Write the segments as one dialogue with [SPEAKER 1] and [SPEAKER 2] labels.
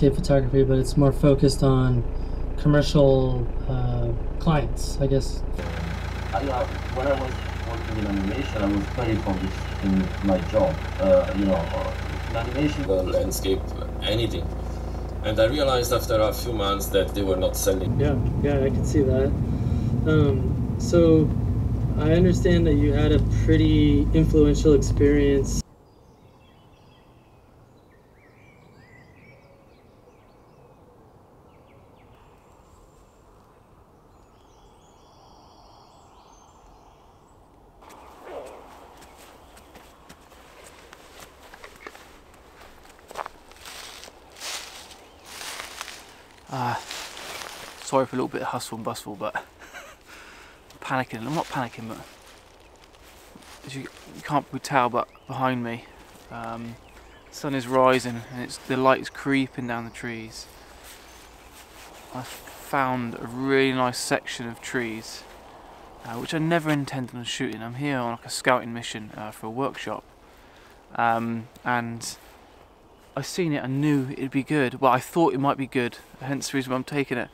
[SPEAKER 1] landscape photography, but it's more focused on commercial uh, clients, I guess.
[SPEAKER 2] I, uh, when I was working in animation, I was very focused in my job. Uh, you know, uh, in animation,
[SPEAKER 3] the landscape, anything. And I realized after a few months that they were not selling.
[SPEAKER 1] Yeah, yeah, I can see that. Um, so I understand that you had a pretty influential experience.
[SPEAKER 4] Sorry for a little bit of hustle and bustle, but panicking. I'm not panicking, but as you, you can't tell, but behind me, um, sun is rising and it's the light is creeping down the trees. I found a really nice section of trees, uh, which I never intended on shooting. I'm here on like a scouting mission uh, for a workshop, um, and I seen it. I knew it'd be good. Well, I thought it might be good, hence the reason why I'm taking it.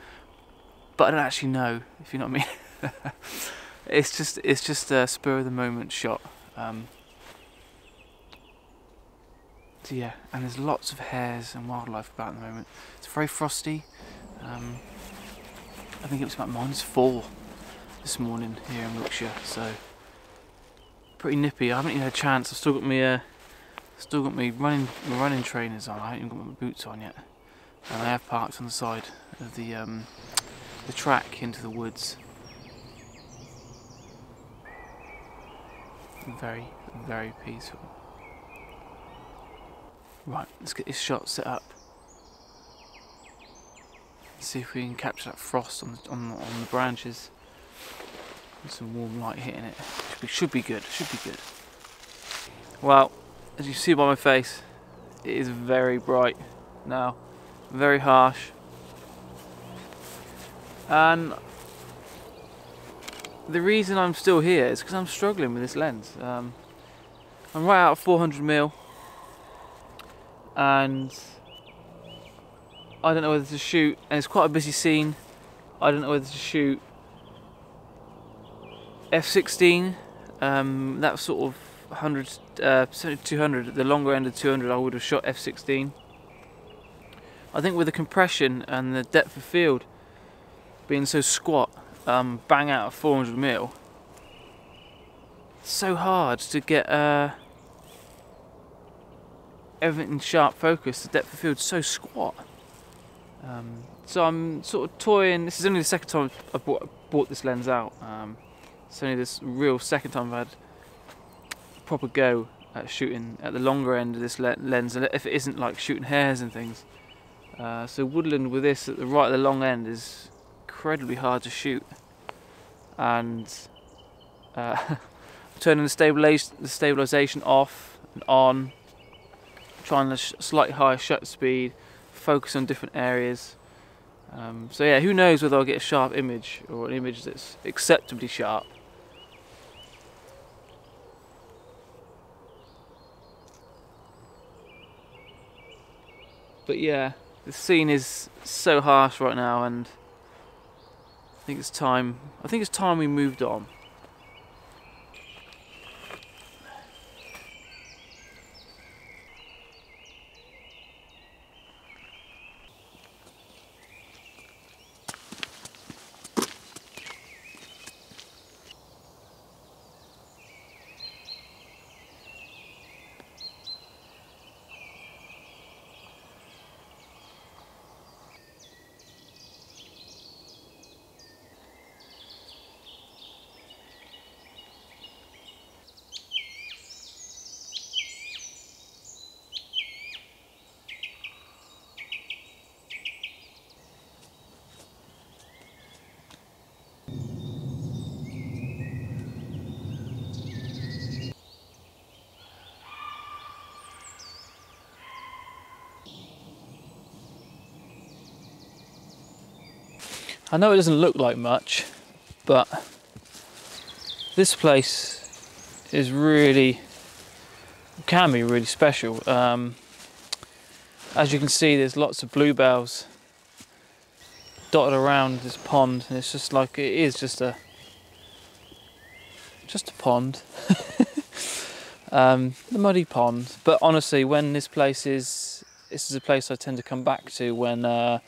[SPEAKER 4] But I don't actually know, if you know what I mean. it's just it's just a spur of the moment shot. Um, so yeah, and there's lots of hares and wildlife about at the moment. It's very frosty. Um, I think it was about minus four this morning here in Wiltshire, so pretty nippy. I haven't even had a chance. I've still got my uh, still got my running my running trainers on. I haven't even got my boots on yet, and I have parked on the side of the um, the track into the woods. Very, very peaceful. Right, let's get this shot set up. See if we can capture that frost on the, on, on the branches. Some warm light hitting it. Should be, should be good, should be good. Well, as you see by my face, it is very bright now. Very harsh. And the reason I'm still here is because I'm struggling with this lens. Um, I'm right out of 400 mil, and I don't know whether to shoot. And it's quite a busy scene. I don't know whether to shoot f16. Um, that sort of 100, uh, 200. The longer end of 200, I would have shot f16. I think with the compression and the depth of field being so squat, um, bang out of 400 mil. so hard to get uh, everything sharp focus. The depth of field so squat. Um, so I'm sort of toying. This is only the second time I've bought, bought this lens out. Um, it's only this real second time I've had a proper go at shooting at the longer end of this le lens, and if it isn't like shooting hares and things. Uh, so woodland with this at the right at the long end is incredibly hard to shoot. And uh, turning the, stabilization, the stabilization off and on trying a slightly higher shutter speed focus on different areas. Um, so yeah who knows whether I'll get a sharp image or an image that's acceptably sharp. But yeah the scene is so harsh right now and I think it's time. I think it's time we moved on. I know it doesn't look like much, but this place is really, can be really special. Um, as you can see, there's lots of bluebells dotted around this pond, and it's just like it is just a just a pond, um, the muddy pond. But honestly, when this place is this is a place I tend to come back to when uh,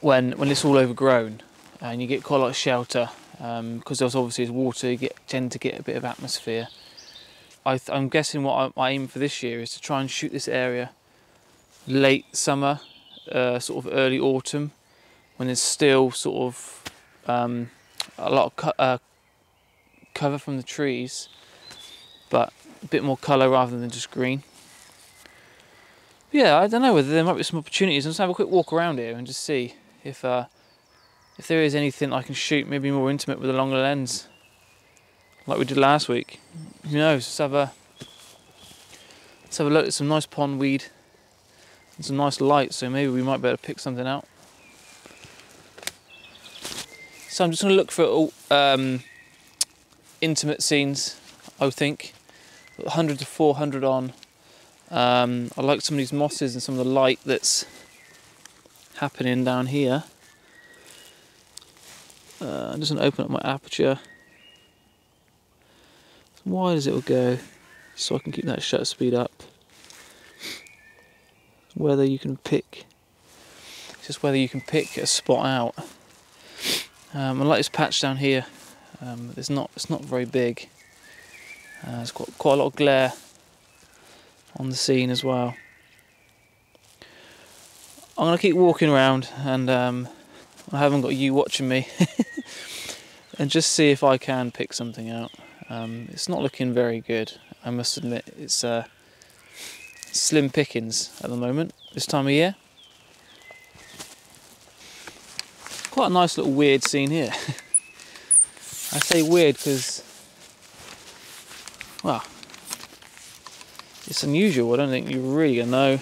[SPEAKER 4] when when it's all overgrown and you get quite a lot of shelter because um, there's obviously is water. You get tend to get a bit of atmosphere. I am guessing what I, I aim for this year is to try and shoot this area late summer, uh, sort of early autumn, when there's still sort of um, a lot of co uh, cover from the trees, but a bit more colour rather than just green. yeah, I don't know whether there might be some opportunities. Let's have a quick walk around here and just see if uh, if there is anything I can shoot, maybe more intimate with a longer lens, like we did last week. Who knows? Let's have a let's have a look at some nice pond weed and some nice light. So maybe we might be able to pick something out. So I'm just going to look for um, intimate scenes. I think 100 to 400 on. Um, I like some of these mosses and some of the light that's happening down here. Uh, to open up my aperture wide as it will go so I can keep that shutter speed up. Whether you can pick, just whether you can pick a spot out. Um, I like this patch down here. Um, it's not it's not very big. Uh, there's got quite a lot of glare on the scene as well. I'm gonna keep walking around and um, I haven't got you watching me and just see if I can pick something out. Um, it's not looking very good, I must admit. It's uh, slim pickings at the moment, this time of year. Quite a nice little weird scene here. I say weird because, well, it's unusual. I don't think you're really going to know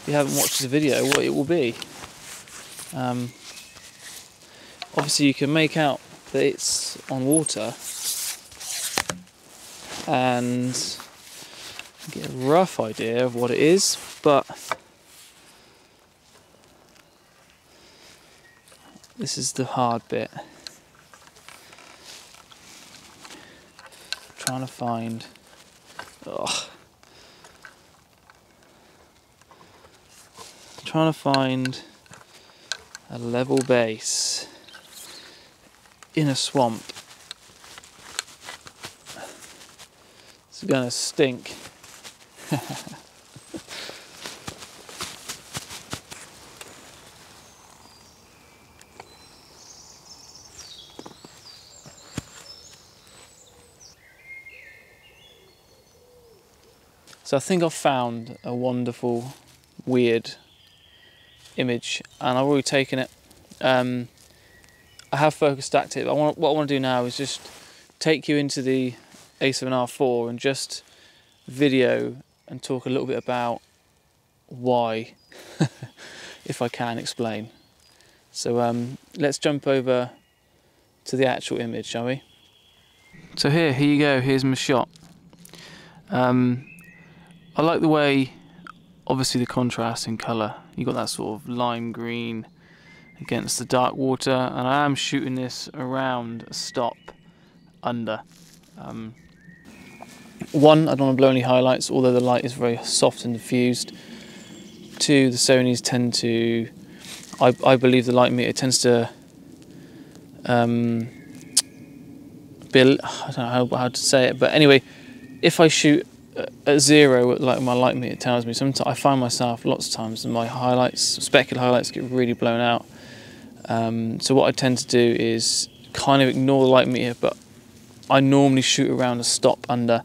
[SPEAKER 4] if you haven't watched the video what it will be. Um, obviously, you can make out that it's on water and get a rough idea of what it is, but this is the hard bit. trying to find. Oh, trying to find a level base in a swamp. It's gonna stink. so I think I've found a wonderful, weird image and I've already taken it. Um, I have focus it. I want, what I want to do now is just take you into the a7R4 and just video and talk a little bit about why, if I can explain. So um, let's jump over to the actual image, shall we? So here, here you go, here's my shot. Um, I like the way, obviously the contrast in colour, you got that sort of lime green against the dark water and I am shooting this around a stop under. Um, one, I don't want to blow any highlights, although the light is very soft and diffused. Two, the Sony's tend to, I, I believe the light meter tends to um, be, I don't know how, how to say it, but anyway, if I shoot at zero, like my light meter tells me, sometimes I find myself lots of times my highlights, specular highlights get really blown out. Um, so what I tend to do is kind of ignore the light meter, but I normally shoot around a stop under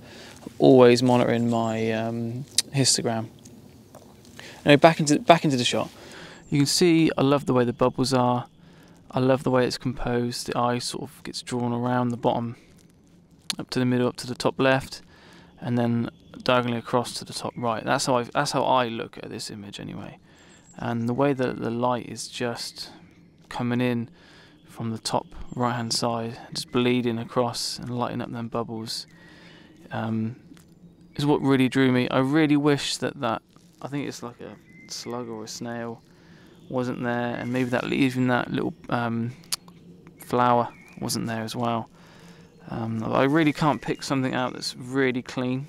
[SPEAKER 4] always monitoring my um, histogram. Anyway, back into back into the shot. You can see I love the way the bubbles are. I love the way it's composed. The eye sort of gets drawn around the bottom, up to the middle, up to the top left, and then diagonally across to the top right. That's how I that's how I look at this image anyway. And the way that the light is just coming in from the top right hand side, just bleeding across and lighting up them bubbles. Um, is what really drew me. I really wish that that I think it's like a slug or a snail wasn't there, and maybe that even that little um, flower wasn't there as well. Um, I really can't pick something out that's really clean.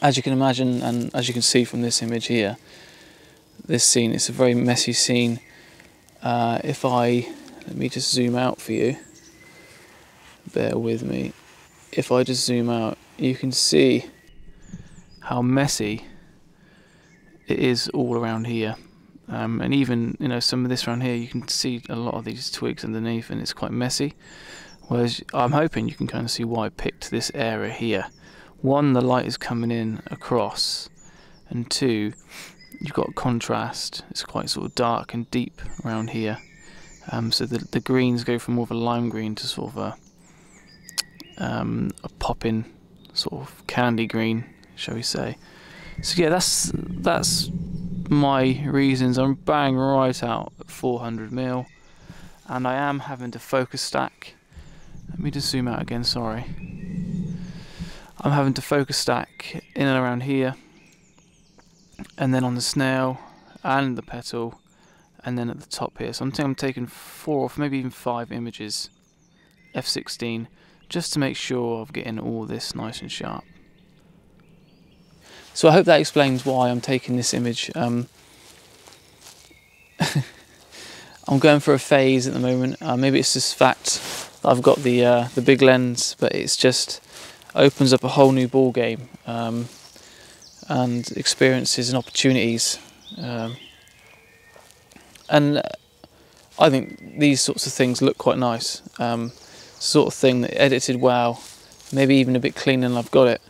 [SPEAKER 4] As you can imagine, and as you can see from this image here, this scene, it's a very messy scene. Uh, if I let me just zoom out for you, bear with me. If I just zoom out, you can see how messy it is all around here. Um, and even you know some of this around here, you can see a lot of these twigs underneath, and it's quite messy. Whereas I'm hoping you can kind of see why I picked this area here. One, the light is coming in across, and two, you've got contrast. It's quite sort of dark and deep around here. Um, so the the greens go from more of a lime green to sort of a um, a popping sort of candy green, shall we say? So yeah, that's that's my reasons. I'm bang right out at 400 mil, and I am having to focus stack. Let me just zoom out again. Sorry. I'm having to focus stack in and around here, and then on the snail and the petal, and then at the top here. So I'm, I'm taking four or maybe even five images, f16, just to make sure I'm getting all this nice and sharp. So I hope that explains why I'm taking this image. Um, I'm going for a phase at the moment. Uh, maybe it's just fact I've got the uh, the big lens, but it's just opens up a whole new ball game um, and experiences and opportunities. Um, and I think these sorts of things look quite nice. Um, sort of thing that edited well, maybe even a bit cleaner than I've got it.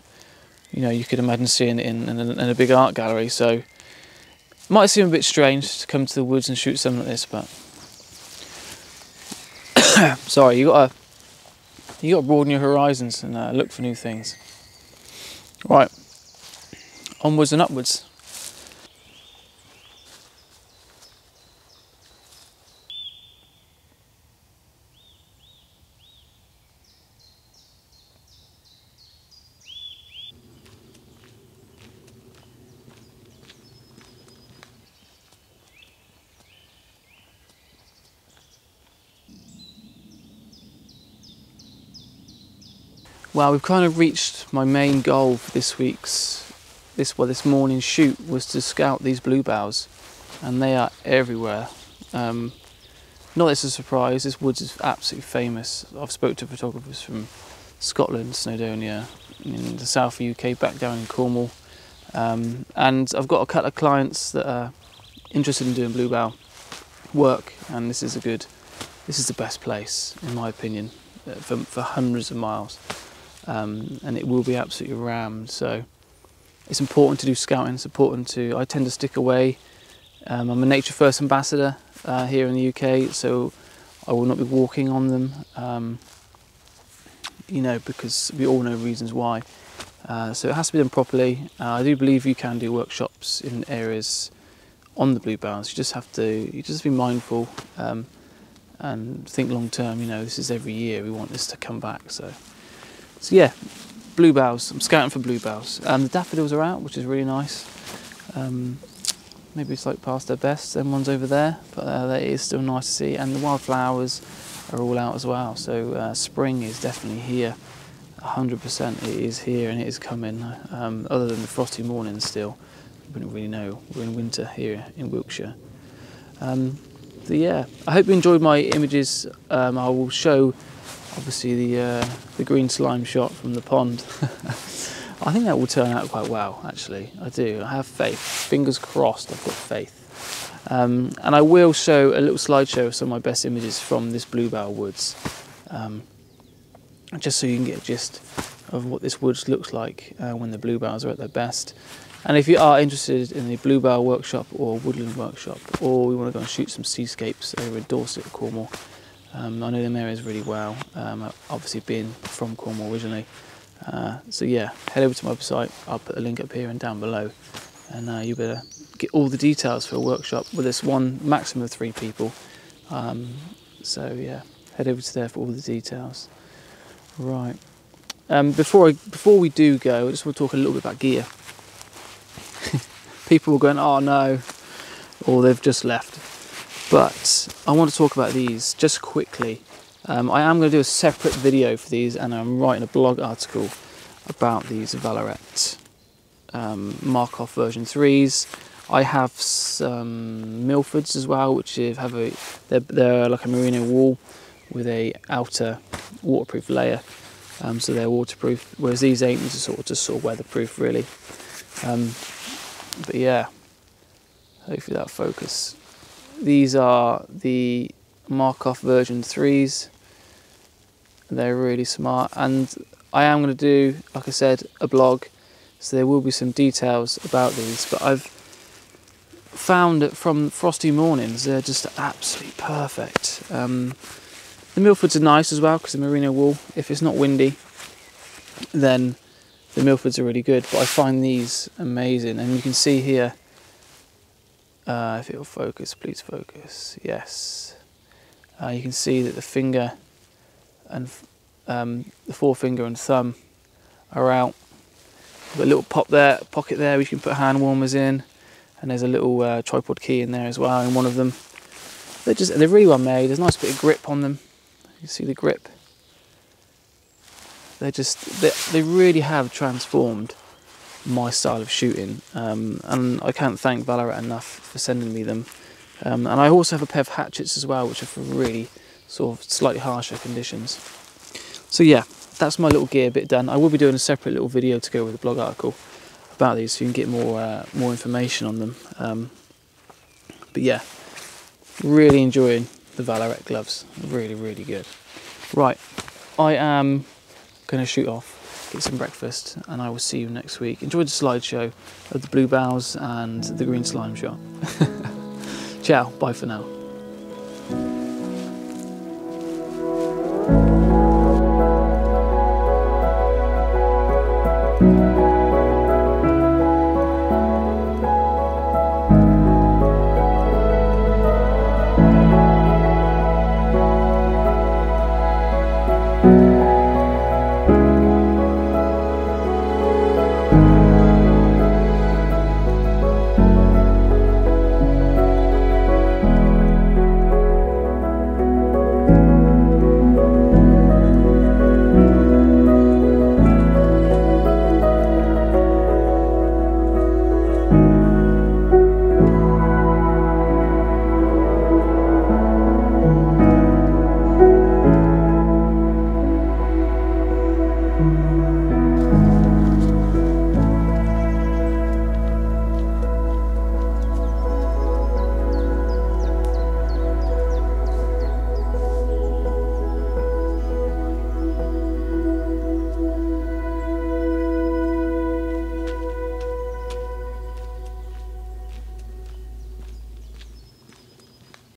[SPEAKER 4] You know, you could imagine seeing it in, in, a, in a big art gallery. So might seem a bit strange to come to the woods and shoot something like this, but sorry, you gotta you gotta broaden your horizons and uh, look for new things. Right, onwards and upwards. Well, we've kind of reached my main goal for this week's, this well, this morning's shoot was to scout these bluebells, and they are everywhere. Um, not it's a surprise. This woods is absolutely famous. I've spoke to photographers from Scotland, Snowdonia, in the south of UK, back down in Cornwall, um, and I've got a couple of clients that are interested in doing bluebell work, and this is a good, this is the best place in my opinion, uh, for, for hundreds of miles um, and it will be absolutely rammed. So it's important to do scouting. It's important to. I tend to stick away. Um, I'm a Nature First ambassador uh, here in the UK, so I will not be walking on them. Um, you know, because we all know reasons why. Uh, so it has to be done properly. Uh, I do believe you can do workshops in areas on the bluebows. You just have to. You just be mindful um, and think long term. You know, this is every year. We want this to come back. So. So yeah, bluebells. I'm scouting for bluebells. Um, the daffodils are out, which is really nice. Um, maybe it's like past their best. Them one's over there, but uh, that is still nice to see. And the wildflowers are all out as well. So uh, spring is definitely here. 100% it is here and it is coming. Um, other than the frosty mornings still, we wouldn't really know. We're in winter here in Wiltshire. Um, so yeah, I hope you enjoyed my images. Um, I will show obviously the uh, the green slime shot from the pond. I think that will turn out quite well, actually. I do. I have faith. Fingers crossed, I've got faith. Um, and I will show a little slideshow of some of my best images from this bluebell woods, um, just so you can get a gist of what this woods looks like uh, when the bluebells are at their best. And if you are interested in the bluebell workshop or woodland workshop, or we want to go and shoot some seascapes over in Dorset, or Cornwall, um, I know them areas really well, um, obviously being from Cornwall originally. Uh, so yeah, head over to my website, I'll put a link up here and down below and uh, you better get all the details for a workshop with this one maximum of three people. Um, so yeah, head over to there for all the details. Right, Um, before I, before we do go, I just want to talk a little bit about gear. People were going, "Oh no," or they've just left. But I want to talk about these just quickly. Um, I am going to do a separate video for these, and I'm writing a blog article about these Vallerret um, Markhof version threes. I have some Milfords as well, which have a they're, they're like a merino wool with a outer waterproof layer, um, so they're waterproof. Whereas these ain't, are sort of just sort of weatherproof really. Um, but yeah, hopefully that focus. These are the Markhof version threes. They're really smart, and I am going to do, like I said, a blog, so there will be some details about these. But I've found that from frosty mornings, they're just absolutely perfect. Um, the Milfords are nice as well because the merino wool. If it's not windy, then the Milfords are really good. But I find these amazing, and you can see here. Uh, if it will focus, please focus. Yes, uh, you can see that the finger and um, the forefinger and thumb are out. A little pop there, pocket there. We can put hand warmers in, and there's a little uh, tripod key in there as well in one of them. They're just they're really well made. There's a nice bit of grip on them. You see the grip. They're just they they really have transformed my style of shooting, um, and I can't thank Vallerret enough for sending me them. Um, and I also have a pair of hatchets as well, which are for really sort of slightly harsher conditions. So yeah, that's my little gear bit done. I will be doing a separate little video to go with the blog article about these, so you can get more uh, more information on them. Um, but yeah, really enjoying the Vallerret gloves. Really, really good. Right, I am going to shoot off, get some breakfast, and I will see you next week. Enjoy the slideshow of the blue boughs and the green slime shot. Ciao, bye for now.